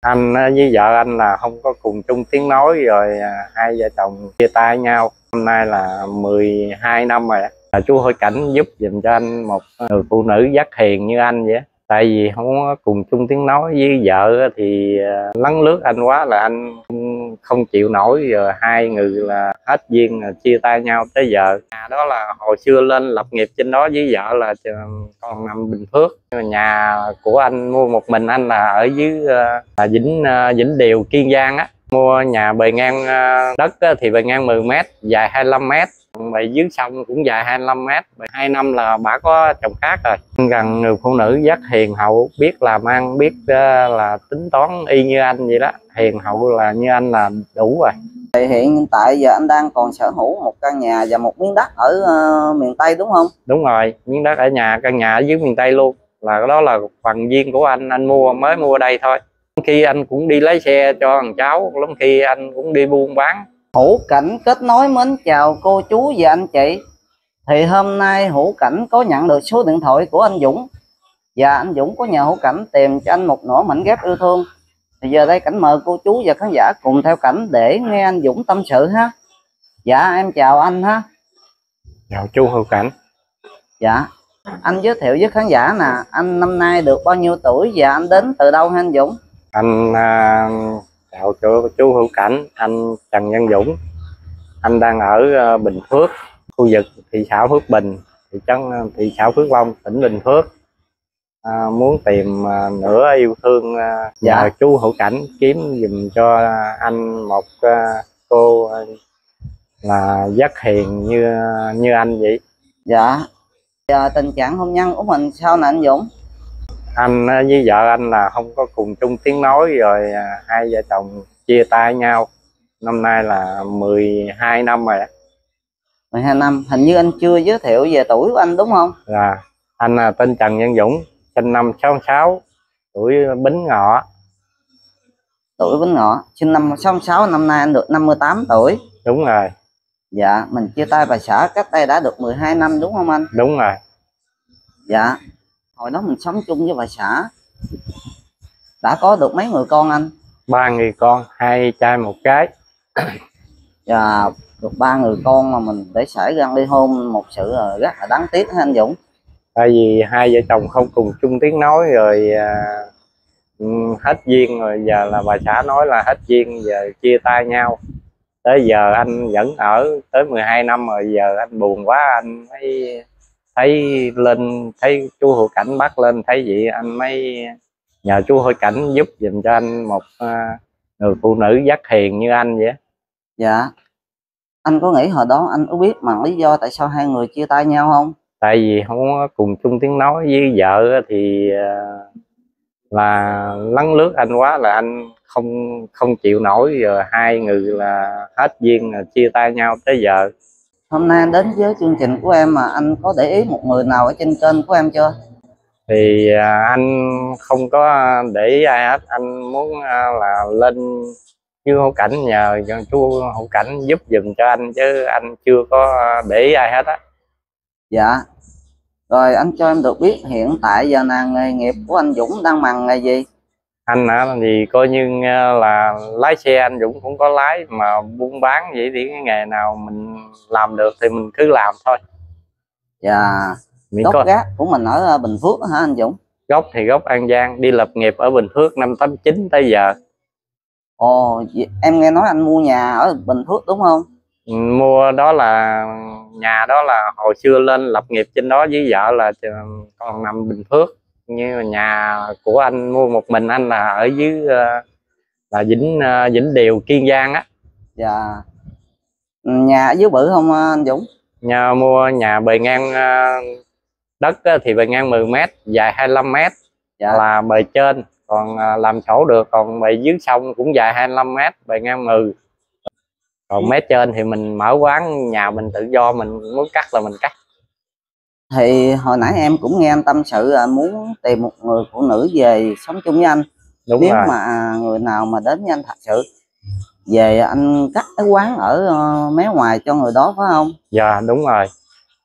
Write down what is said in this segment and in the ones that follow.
anh ờ, với vợ anh là không có cùng chung tiếng nói rồi ờ, hai vợ chồng chia tay nhau hôm nay là 12 năm rồi chú Hội Cảnh giúp giùm cho anh một ờ, người phụ nữ giác hiền như anh vậy tại vì không có cùng chung tiếng nói với vợ thì lắng lấn lướt anh quá là anh không- chịu nổi. Giờ hai người là hết duyên là chia tay nhau tới giờ. Nhà đó là hồi xưa lên lập nghiệp trên đó với vợ là còn nằm Bình Phước. Nhà của anh mua một mình anh là ở dưới à, là Vĩnh à, Vĩnh Điều, Kiên Giang á mua nhà bề ngang ờ, đất á, thì bề ngang 10 m dài 25 m bề dưới sông cũng dài 25 m hai năm là bà có trồng cát rồi. Gần người phụ nữ rất hiền hậu biết làm ăn biết ờ, là tính toán y như anh vậy đó. Hiền hậu là như anh là đủ rồi. Hiện tại giờ anh đang còn sở hữu một căn nhà và một miếng đất ở ờ, miền Tây đúng không? đúng rồi miếng đất ở nhà căn nhà ở dưới miền tây luôn. Là đó là phần duyên của anh anh mua mới mua đây thôi khi anh cũng đi lấy xe cho thằng cháu lắm khi anh cũng đi buôn bán Hữu Cảnh kết nối mến chào cô chú và anh chị. Thì hôm nay Hữu Cảnh có nhận được số điện thoại của anh Dũng và anh Dũng có nhờ Hữu Cảnh tìm cho anh một nửa mảnh ghép yêu thương. Thì giờ đây Cảnh mời cô chú và khán giả cùng theo Cảnh để nghe anh Dũng tâm sự ha. Dạ em chào anh ha. chào chú hữu cảnh Dạ. Anh giới thiệu với khán giả nè, anh năm nay được bao nhiêu tuổi và anh đến từ đâu ha anh Dũng? Anh chào chú, chú hữu cảnh anh trần văn dũng anh đang ở à, bình phước khu vực thị xã phước bình thị trấn à, thị xã phước long tỉnh bình phước à, muốn tìm à, nửa yêu thương Dạ. nhờ chú hữu cảnh kiếm giùm cho anh một cô là rất hiền như như anh vậy Dạ. Giờ tình trạng hôn nhân của mình sao nè anh Dũng? Anh á, với vợ anh là không có cùng chung tiếng nói rồi à, hai vợ chồng chia tay nhau năm nay là 12 năm rồi á. 12 năm, hình như anh chưa giới thiệu về tuổi của anh đúng không? là anh là tên Trần Văn Dũng sinh năm 66 tuổi Bính Ngọ Tuổi Bính Ngọ, sinh năm 66, năm nay anh được 58 tuổi. đúng rồi Dạ, mình chia tay bà xã cách đây đã được 12 năm đúng không anh? đúng rồi Dạ. Hồi đó mình sống chung với bà xã. Đã có được mấy người con anh? ba người con hai trai một gái Dạ, được ba người con mà mình để xảy ra ly hôn một sự là rất là đáng tiếc anh Dũng. tại vì hai vợ chồng không cùng chung tiếng nói rồi à, ừ, hết duyên rồi giờ là bà xã nói là hết duyên giờ chia tay nhau tới giờ anh vẫn ở tới 12 năm rồi giờ anh buồn quá anh mới thấy lên thấy chú hội cảnh bắt lên thấy vậy anh mới nhờ chú hội cảnh giúp giùm cho anh một à, người phụ nữ rất hiền như anh vậy. Dạ. Anh có nghĩ hồi đó anh có biết mà lý do tại sao hai người chia tay nhau không? tại vì không có cùng chung tiếng nói với vợ thì à, là lấn lướt anh quá là anh không không chịu nổi rồi hai người là hết duyên là chia tay nhau tới giờ Hôm nay đến với chương trình của em mà anh có để ý một người nào ở trên kênh của em chưa? thì à, anh không có để ý ai hết anh muốn à, là lên chú hữu cảnh nhờ chú hữu cảnh giúp giùm cho anh chứ anh chưa có để ý ai hết á Dạ. Rồi anh cho em được biết hiện tại giờ là nghề nghiệp của anh Dũng đang bằng nghề gì? Anh hả thì coi như à, là lái xe anh Dũng cũng có lái mà buôn bán vậy thì cái nghề nào mình làm được thì mình cứ làm thôi Dạ. miễn Gốc gác của mình ở ờ, Bình Phước hả anh Dũng? gốc thì gốc An Giang đi lập nghiệp ở Bình Phước năm 89 tới giờ Ồ, em nghe nói anh mua nhà ở Bình Phước đúng không? Ừ, mua đó là nhà đó là hồi xưa lên lập nghiệp trên đó với vợ là ch- còn nằm Bình Phước như là nhà của anh mua một mình anh là ở dưới ờ, là Vĩnh ờ, Vĩnh Điều Kiên Giang á Dạ. Nhà ở dưới bự không ờ, anh Dũng? nhà mua nhà bề ngang đất thì bề ngang 10 m dài 25 m Dạ. là bề trên còn làm sổ được còn bề dưới sông cũng dài 25 m bề ngang 10 còn mé trên thì mình mở quán nhà mình tự do mình muốn cắt là mình cắt Thì hồi nãy em cũng nghe anh tâm sự là muốn tìm một người phụ nữ về sống chung với anh. đúng Nếu rồi mà người nào mà đến với anh thật sự về anh cắt cái quán ở ờ, mé ngoài cho người đó phải không? dạ đúng rồi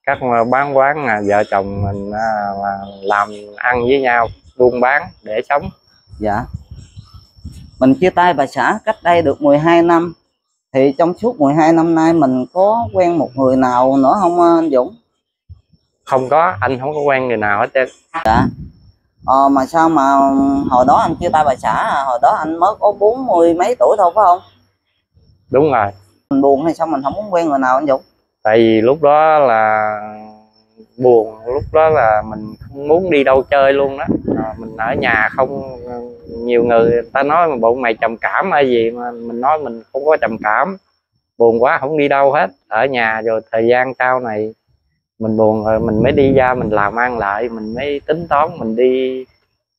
các mà bán quán là vợ chồng mình à, là làm ăn với nhau buôn bán để sống Dạ. mình chia tay bà xã cách đây được 12 năm thì trong suốt 12 năm nay mình có quen một người nào nữa không anh Dũng không có anh không có quen người nào hết trơn. Dạ. Ờ, mà sao mà hồi đó anh chia tay bà xã à? hồi đó anh mới có bốn mươi mấy tuổi thôi phải không? Đúng rồi. Mình buồn hay sao mình không muốn quen người nào anh Dũng? Tại vì lúc đó là buồn lúc đó là mình không muốn đi đâu chơi luôn đó. À, mình ở nhà không nhiều người ta nói mà bộ mày trầm cảm hay gì mà mình nói mình không có trầm cảm. Buồn quá không đi đâu hết. Ở nhà rồi thời gian sau này mình buồn rồi mình mới đi ra mình làm ăn lại mình mới tính toán mình đi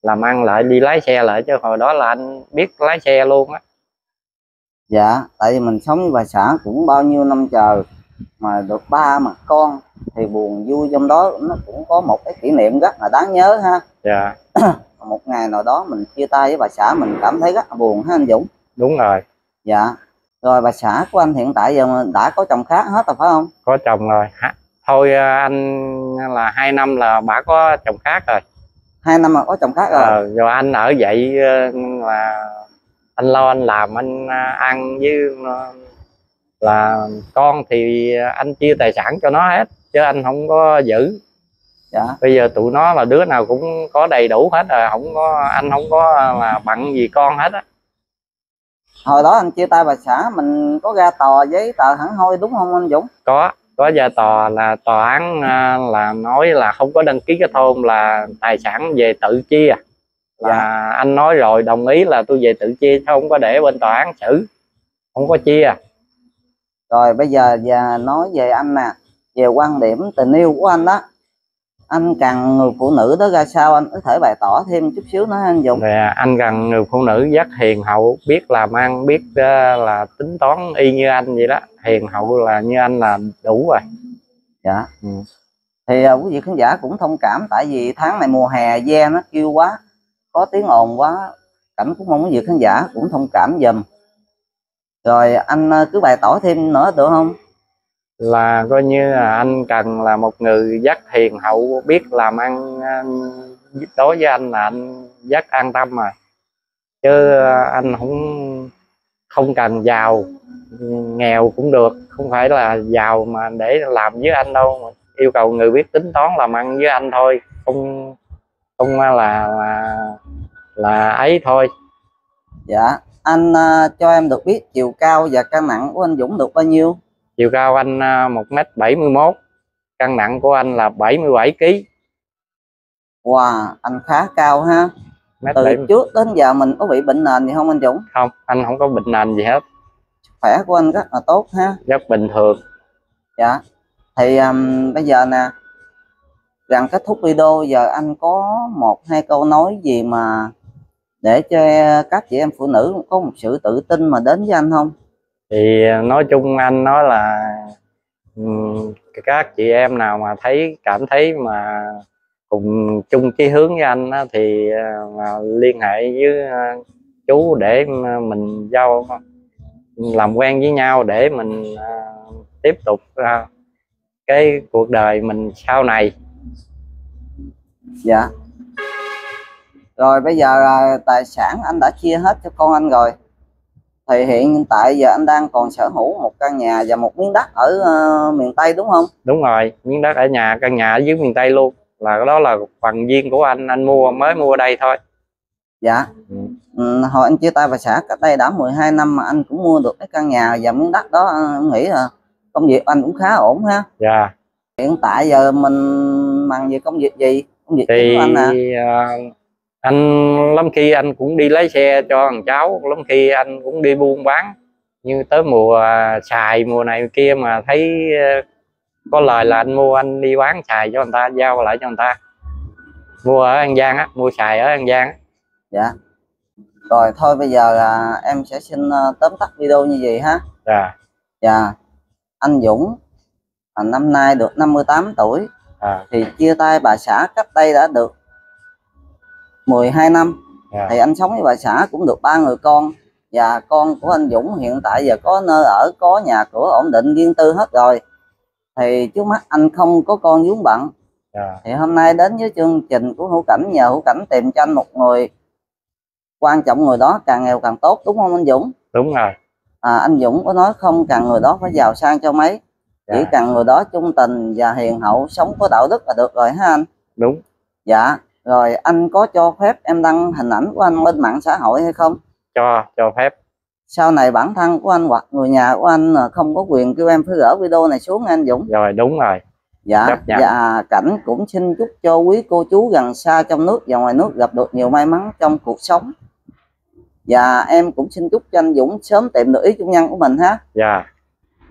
làm ăn lại đi lái xe lại chứ hồi đó là anh biết lái xe luôn á. Dạ tại vì mình sống với bà xã cũng bao nhiêu năm chờ mà được ba mặt con thì buồn vui trong đó nó cũng có một cái kỷ niệm rất là đáng nhớ ha. Dạ. Một ngày nào đó mình chia tay với bà xã mình cảm thấy rất là buồn ha anh Dũng? Đúng rồi. Dạ. Rồi bà xã của anh hiện tại giờ đã có chồng khác hết rồi phải không? Có chồng rồi Ha- thôi à, anh là hai năm là bà có chồng khác rồi. Hai năm mà có chồng khác rồi? Ờ, rồi anh ở vậy ờ, là anh lo anh làm anh à, ăn với ờ, là con thì anh chia tài sản cho nó hết chứ anh không có giữ. Dạ. Bây giờ tụi nó là đứa nào cũng có đầy đủ hết rồi không có anh không có là bận gì con hết á. Hồi đó anh chia tay bà xã mình có ra tòa giấy tờ hẳn hoi đúng không anh Dũng? Có có ra tòa là tòa án à, là nói là không có đăng ký cái thôn là tài sản về tự chia là anh nói rồi đồng ý là tôi về tự chia chứ không có để bên tòa án xử. Không có chia rồi bây giờ giờ nói về anh nè. Về quan điểm tình yêu của anh đó anh cần người phụ nữ đó ra sao? Anh có thể bày tỏ thêm chút xíu nữa anh Dũng. Rồi anh cần người phụ nữ rất hiền hậu biết làm ăn biết ờ, là tính toán y như anh vậy đó. Hiền hậu là như anh là đủ rồi. Dạ. Ừ. thì à, quý vị khán giả cũng thông cảm tại vì tháng này mùa hè ve nó kêu quá có tiếng ồn quá. Cảnh cũng mong quý vị khán giả cũng thông cảm giùm rồi anh à, cứ bày tỏ thêm nữa được không là coi như là anh cần là một người dắt hiền hậu biết làm ăn đối với anh là anh rất an tâm mà. Chứ ờ, anh không không cần giàu nghèo cũng được không phải là giàu mà để làm với anh đâu. Mà yêu cầu người biết tính toán làm ăn với anh thôi không không là là là ấy thôi. Dạ anh uh, cho em được biết chiều cao và cân nặng của anh Dũng được bao nhiêu? Chiều cao anh à, một mét bảy mươi mốt cân nặng của anh là 77 kg wow anh khá cao ha. Mét từ trước đến giờ mình có bị bệnh nền gì không anh Dũng? Không anh không có bệnh nền gì hết. Khỏe của anh rất là tốt ha. Rất bình thường. Dạ. Thì um, bây giờ nè gần kết thúc video giờ anh có một hai câu nói gì mà để cho các chị em phụ nữ có một sự tự tin mà đến với anh không thì à, nói chung anh nói là các chị em nào mà thấy cảm thấy mà cùng chung chí hướng với anh á, thì à, mà liên hệ với à, chú để mình giao làm quen với nhau để mình tiếp tục cái cuộc đời mình sau này. Dạ. Rồi bây giờ tài sản anh đã chia hết cho con anh rồi thì hiện tại giờ anh đang còn sở hữu một căn nhà và một miếng đất ở ờ, miền Tây đúng không? Đúng rồi miếng đất ở nhà căn nhà ở dưới miền Tây luôn. Là cái đó là phần duyên của anh anh mua mới mua đây thôi. Dạ. Ừ. ừ, hồi anh chia tay bà xã cách đây đã 12 năm mà anh cũng mua được cái căn nhà và miếng đất đó anh nghĩ là công việc anh cũng khá ổn ha. Dạ. Hiện tại giờ mình bằng về công việc gì? Công việc thì của anh à, anh lắm khi anh cũng đi lấy xe cho thằng cháu lắm khi anh cũng đi buôn bán. Như tới mùa à, xài mùa này kia mà thấy à, có lời là anh mua anh đi bán xài cho người ta giao lại cho người ta. Mua ở An Giang á mua xài ở An Giang á. dạ. Rồi thôi bây giờ là em sẽ xin ờ, tóm tắt video như vậy ha. Dạ. Dạ. Anh Dũng à, năm nay được 58 tuổi. À, thì chia tay bà xã cách đây đã được 12 năm. Dạ. thì anh sống với bà xã cũng được ba người con. Và con của anh Dũng hiện tại giờ có nơi ở có nhà cửa ổn định riêng tư hết rồi. Thì trước mắt anh không có con vướng bận. Dạ. thì hôm nay đến với chương trình của hữu cảnh nhờ hữu cảnh tìm cho anh một người quan trọng người đó càng nghèo càng tốt đúng không anh Dũng? Đúng rồi. À, anh Dũng có nói không cần người đó phải giàu sang cho mấy. Chỉ dạ, cần người đó trung tình và hiền hậu sống có đạo đức là được rồi ha anh? Đúng. Dạ rồi anh có cho phép em đăng hình ảnh của anh lên mạng xã hội hay không? Cho cho phép. Sau này bản thân của anh hoặc người nhà của anh à, không có quyền kêu em phải gỡ video này xuống anh Dũng. Rồi đúng rồi. Dạ và cảnh cũng xin chúc cho quý cô chú gần xa trong nước và ngoài nước gặp được nhiều may mắn trong cuộc sống. Và em cũng xin chúc cho anh Dũng sớm tìm được ý chung nhân của mình ha. Dạ.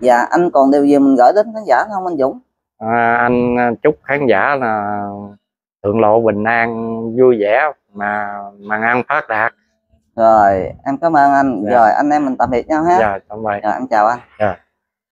Dạ anh còn điều gì mình gửi đến khán giả không anh Dũng? À, anh à, chúc khán giả là thượng lộ bình an vui vẻ mà mà ăn phát đạt. Rồi em cảm ơn anh. Dạ. rồi anh em mình tạm biệt nhau ha. Dạ tạm biệt rồi em chào anh. Dạ.